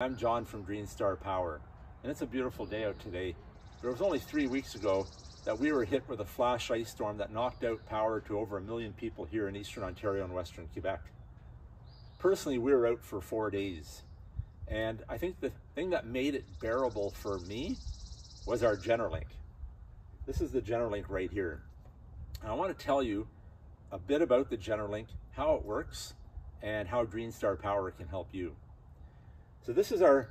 I'm John from Green Star Power, and it's a beautiful day out today. There was only three weeks ago that we were hit with a flash ice storm that knocked out power to over a million people here in Eastern Ontario and Western Quebec. Personally, we were out for four days, and I think the thing that made it bearable for me was our GenerLink. This is the GenerLink right here. And I want to tell you a bit about the GenerLink, how it works, and how Green Star Power can help you. So this is our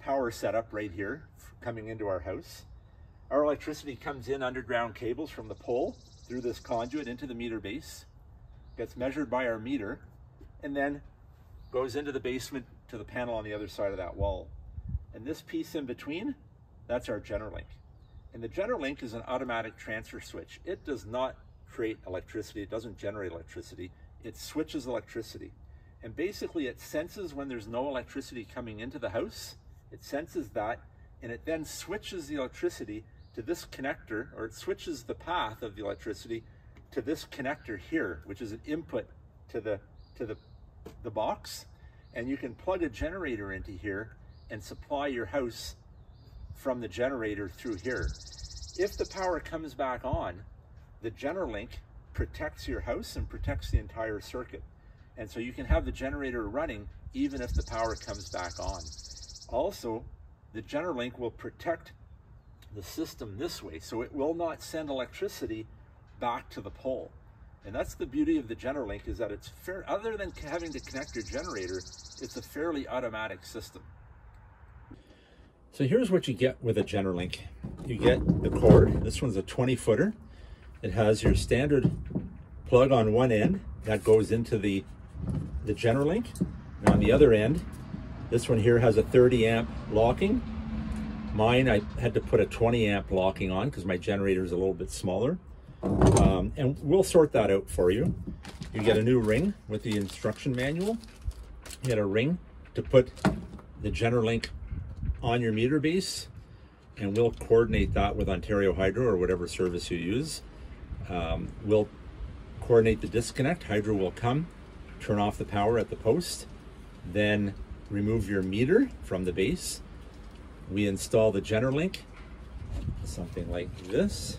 power setup right here coming into our house. Our electricity comes in underground cables from the pole through this conduit into the meter base, gets measured by our meter, and then goes into the basement to the panel on the other side of that wall. And this piece in between, that's our GenerLink. And the GenerLink is an automatic transfer switch. It does not create electricity, it doesn't generate electricity, it switches electricity. And basically it senses when there's no electricity coming into the house, it senses that, and it then switches the electricity to this connector, or it switches the path of the electricity to this connector here, which is an input to the, to the, the box. And you can plug a generator into here and supply your house from the generator through here. If the power comes back on, the GenerLink protects your house and protects the entire circuit. And so you can have the generator running even if the power comes back on. Also, the GenerLink will protect the system this way, so it will not send electricity back to the pole. And that's the beauty of the GenerLink is that it's fair, other than having to connect your generator, it's a fairly automatic system. So here's what you get with a GenerLink. You get the cord, this one's a 20 footer. It has your standard plug on one end that goes into the the GenerLink. And on the other end, this one here has a 30 amp locking. Mine, I had to put a 20 amp locking on because my generator is a little bit smaller. Um, and we'll sort that out for you. You get a new ring with the instruction manual. You get a ring to put the GenerLink on your meter base and we'll coordinate that with Ontario Hydro or whatever service you use. Um, we'll coordinate the disconnect. Hydro will come, turn off the power at the post, then remove your meter from the base. We install the GenerLink, something like this,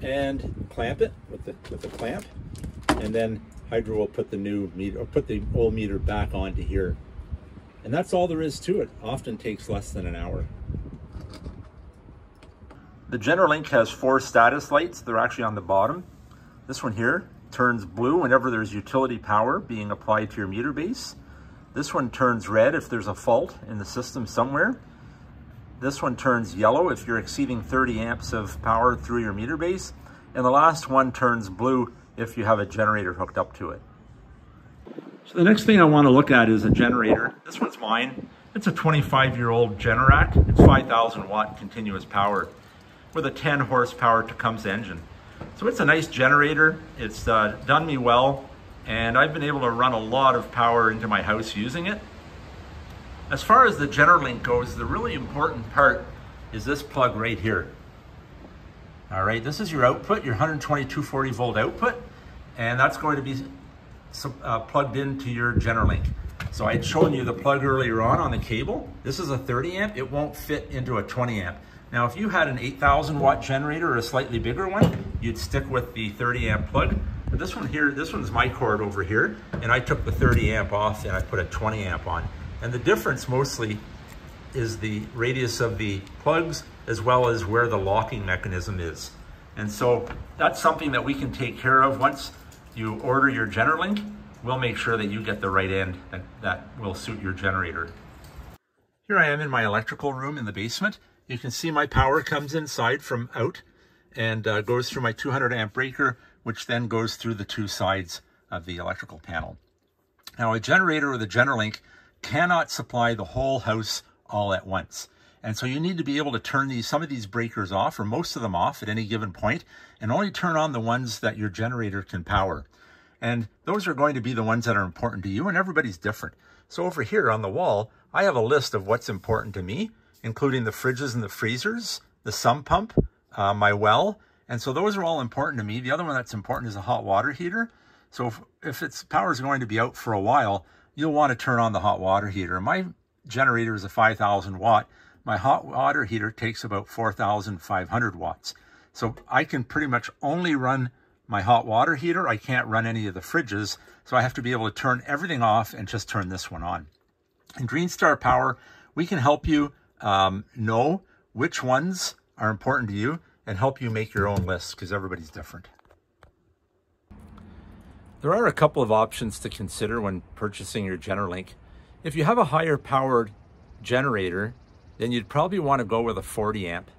and clamp it with the with the clamp, and then Hydro will put the new meter or put the old meter back onto here. And that's all there is to it. Often takes less than an hour. The GenerLink has four status lights. They're actually on the bottom. This one here turns blue whenever there's utility power being applied to your meter base. This one turns red if there's a fault in the system somewhere. This one turns yellow if you're exceeding 30 amps of power through your meter base. And the last one turns blue if you have a generator hooked up to it. So the next thing I want to look at is a generator. This one's mine. It's a 25 year old Generac. It's 5,000 watt continuous power with a 10 horsepower Tecumseh engine. So it's a nice generator. It's uh, done me well and I've been able to run a lot of power into my house using it. As far as the GenerLink goes, the really important part is this plug right here. All right, this is your output, your 120 240 volt output, and that's going to be uh, plugged into your GenerLink. So I had shown you the plug earlier on on the cable. This is a 30 amp. It won't fit into a 20 amp. Now, if you had an 8,000 watt generator or a slightly bigger one, you'd stick with the 30 amp plug. But this one here, this one's my cord over here, and I took the 30 amp off and I put a 20 amp on. And the difference mostly is the radius of the plugs as well as where the locking mechanism is. And so that's something that we can take care of once you order your GenerLink, we'll make sure that you get the right end that, that will suit your generator. Here I am in my electrical room in the basement. You can see my power comes inside from out and uh, goes through my 200 amp breaker, which then goes through the two sides of the electrical panel. Now a generator with a GenerLink cannot supply the whole house all at once. And so you need to be able to turn these some of these breakers off or most of them off at any given point and only turn on the ones that your generator can power. And those are going to be the ones that are important to you and everybody's different. So over here on the wall, I have a list of what's important to me, including the fridges and the freezers, the sump pump, uh, my well. And so those are all important to me. The other one that's important is a hot water heater. So if, if its power is going to be out for a while, you'll want to turn on the hot water heater. My generator is a 5,000 watt. My hot water heater takes about 4,500 watts. So I can pretty much only run my hot water heater. I can't run any of the fridges. So I have to be able to turn everything off and just turn this one on. In Green Star Power, we can help you um, know which ones are important to you and help you make your own list because everybody's different. There are a couple of options to consider when purchasing your GenerLink. If you have a higher powered generator, then you'd probably want to go with a 40 amp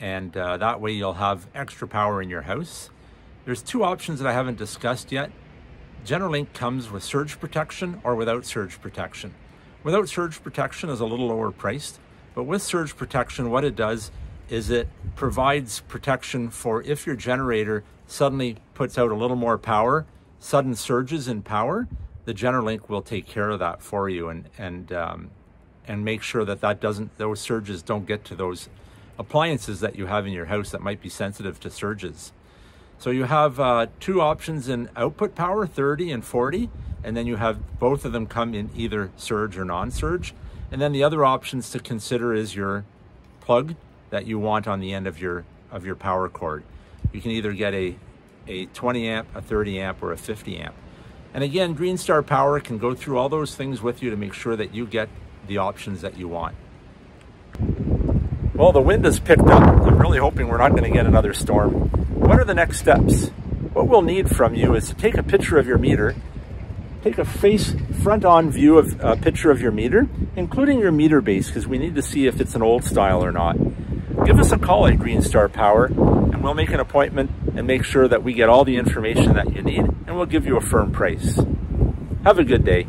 and uh, that way you'll have extra power in your house. There's two options that I haven't discussed yet. GenerLink comes with surge protection or without surge protection. Without surge protection is a little lower priced, but with surge protection, what it does is it provides protection for if your generator suddenly puts out a little more power, sudden surges in power, the GenerLink will take care of that for you and and um, and make sure that that doesn't those surges don't get to those appliances that you have in your house that might be sensitive to surges. So you have uh, two options in output power, 30 and 40, and then you have both of them come in either surge or non-surge. And then the other options to consider is your plug that you want on the end of your of your power cord. You can either get a, a 20 amp, a 30 amp, or a 50 amp. And again, Green Star Power can go through all those things with you to make sure that you get the options that you want. Well, the wind has picked up. I'm really hoping we're not going to get another storm. What are the next steps? What we'll need from you is to take a picture of your meter, take a face front-on view of a picture of your meter, including your meter base, because we need to see if it's an old style or not. Give us a call at Green Star Power, and we'll make an appointment and make sure that we get all the information that you need, and we'll give you a firm price. Have a good day.